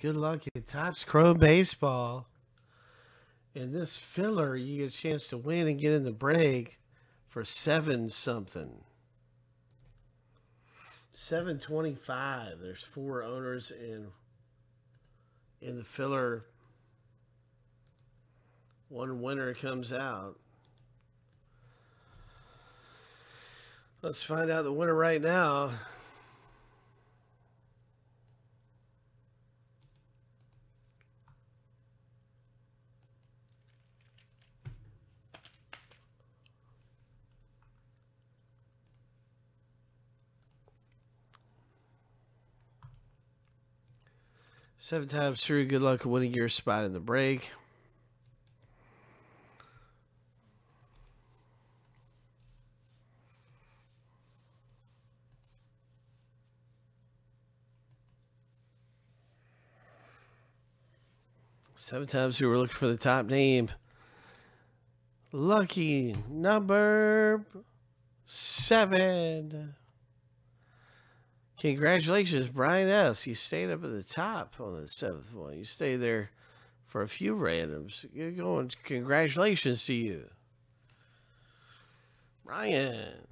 Good luck at Topps Chrome Baseball. In this filler, you get a chance to win and get in the break for seven something. 725. There's four owners in in the filler. One winner comes out. Let's find out the winner right now. Seven times through. Good luck winning your spot in the break. Seven times through. We're looking for the top name. Lucky number seven. Congratulations, Brian S. You stayed up at the top on the seventh one. You stayed there for a few randoms. You're going. Congratulations to you, Brian.